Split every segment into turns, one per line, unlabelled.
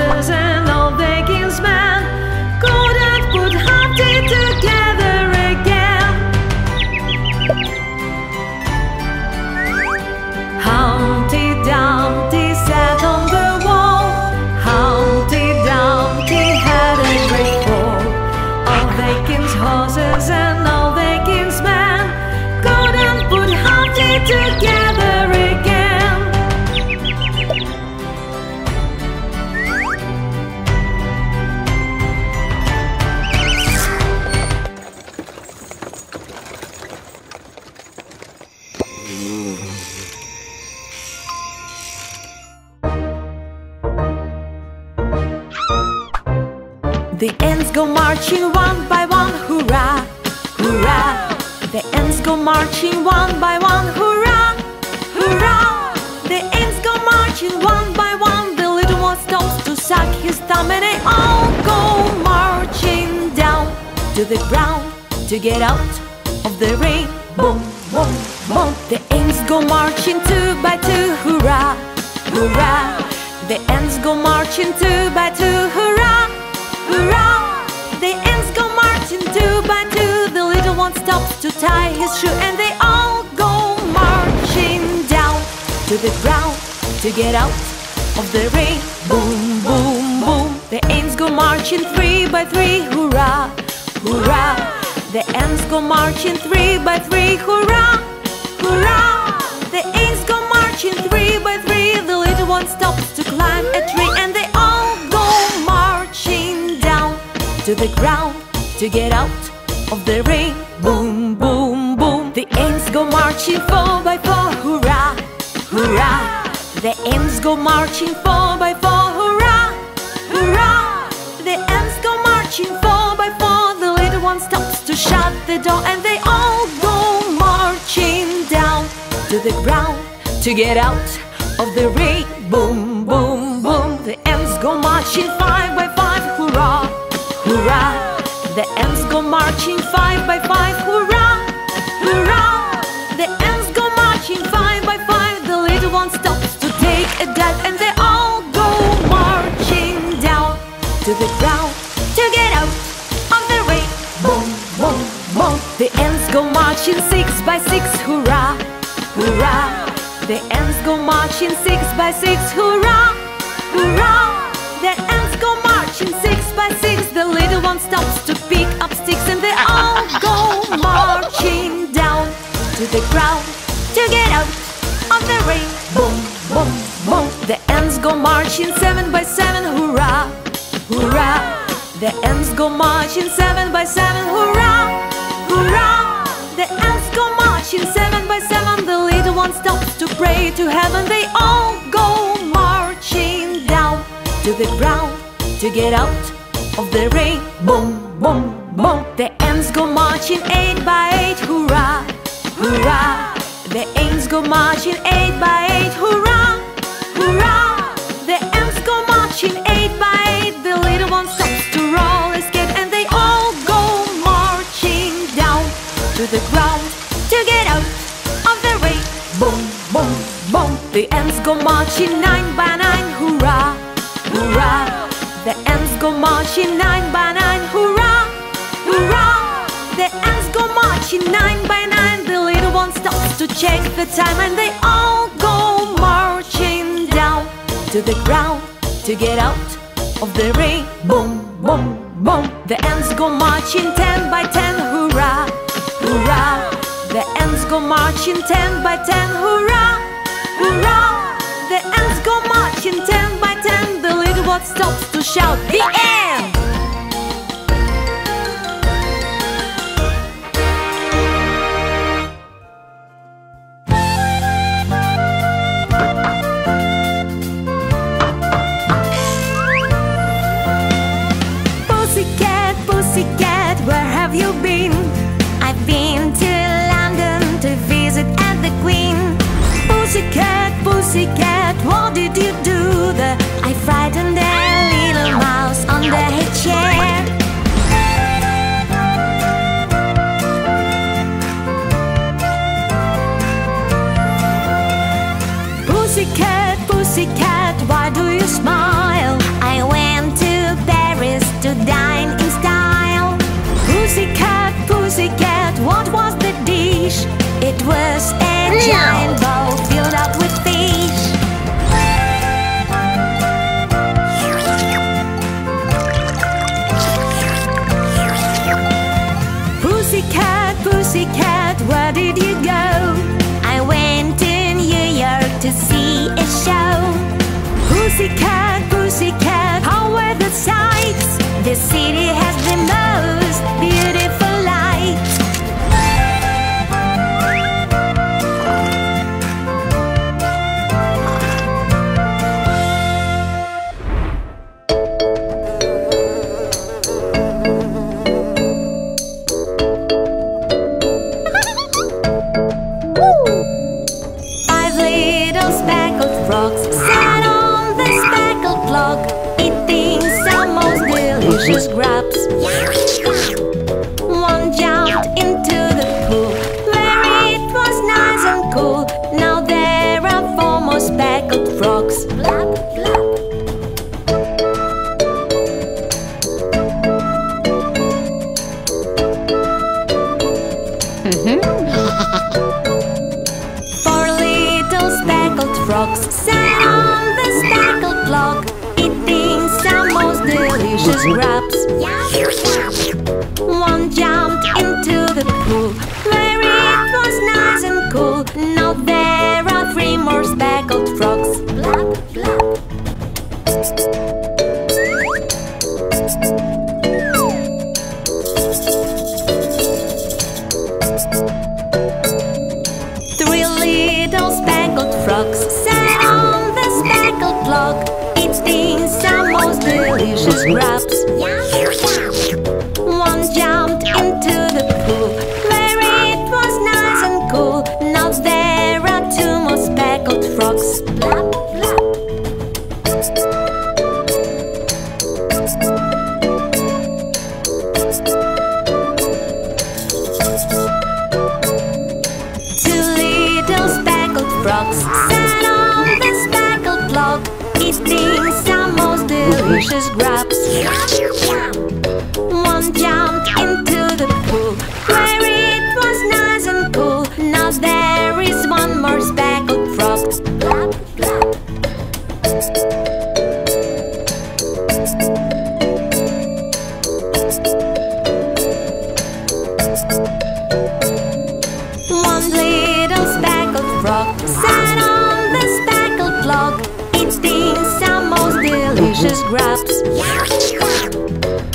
horses and all the king's men couldn't put Humpty together again. Humpty Dumpty sat on the wall. Humpty Dumpty had a great fall. All the king's horses and all the king's men couldn't put Humpty together The ants go marching one by one, hurrah, hurrah. The ants go marching one by one, hurrah, hurrah. The ants go marching one by one. The little one stops to suck his thumb, and they all go marching down to the ground to get out of the rain. Boom, boom, boom. The ants go marching two by two, hurrah, hurrah. The ants go marching two by two, hurrah, hurrah. The ants go marching two by two. The little one stops to tie his shoe, and they all go marching down to the ground to get out of the rain. Boom, boom, boom. The ants go marching three by three, hurrah, hurrah. The ants go marching three by three, hurrah, hurrah. The ants go marching three by three. The little one stops to climb to the ground to get out of the rain. Boom, boom, boom. The ants go marching four by four, hurrah, hurrah. The ants go marching four by four, hurrah, hurrah. The ants go marching four by four. The little one stops to shut the door, and they all go marching down to the ground to get out of the rain. Boom, boom, boom. The ants go marching five by five, hurrah. The ants go marching five by five, hurrah, hurrah. The ants go marching five by five. The little one stops to take a dive, and they all go marching down to the ground to get out of the rain. Boom, boom, boom. The ants go marching six by six, hurrah, hurrah. The ants go marching six by six, hurrah. Down to the ground to get out of the rain. Boom, boom, boom. The ants go marching seven by seven, hurrah, hurrah. The ants go marching seven by seven, hurrah, hurrah. The ants go marching seven by seven. The little one stops to pray to heaven. They all go marching down to the ground to get out of the rain. Boom, boom, boom. The go marching eight by eight, hurrah, hurrah. The ants go marching eight by eight, hurrah, hurrah. The ants go marching eight by eight. The little one stops to roll a skate, and they all go marching down to the ground to get out of the rain. Boom, boom, boom. The ants go marching nine by nine, hurrah, hurrah. The ants go marching nine, go marching nine by nine. The little one stops to check the time, and they all go marching down to the ground to get out of the rain. Boom, boom, boom. The ants go marching ten by ten, hurrah, hurrah. The ants go marching ten by ten, hurrah, hurrah. The ants go marching ten by ten. The little one stops to shout, the end. Giant bowl filled. Pussycat, pussycat, where did you go? I went to New York to see a show. Pussycat, pussycat, how were the sights? The city has the One grubs. One jumped into the pool where it was nice and cool. Now there are three more speckled frogs. Blub, blub. Frogs sat on the speckled clock, eating some most delicious grubs. One jumped into the pool where it was nice and cool. Now there is one more speckled frog. Blub, blub. Delicious grubs.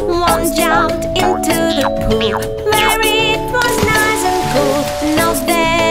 One jumped into the pool where it was nice and cool. Now there